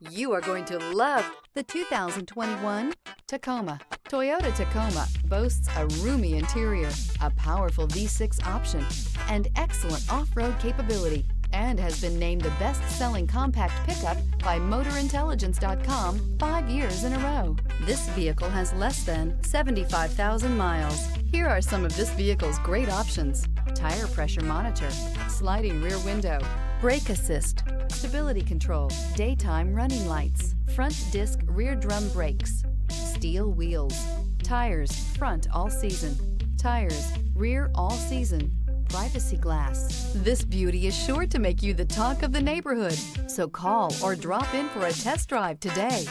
You are going to love the 2021 Tacoma. Toyota Tacoma boasts a roomy interior, a powerful V6 option, and excellent off-road capability, and has been named the best-selling compact pickup by MotorIntelligence.com five years in a row. This vehicle has less than 75,000 miles. Here are some of this vehicle's great options. Tire pressure monitor, sliding rear window, brake assist, stability control, daytime running lights, front disc rear drum brakes, steel wheels, tires front all season, tires rear all season, privacy glass. This beauty is sure to make you the talk of the neighborhood. So call or drop in for a test drive today.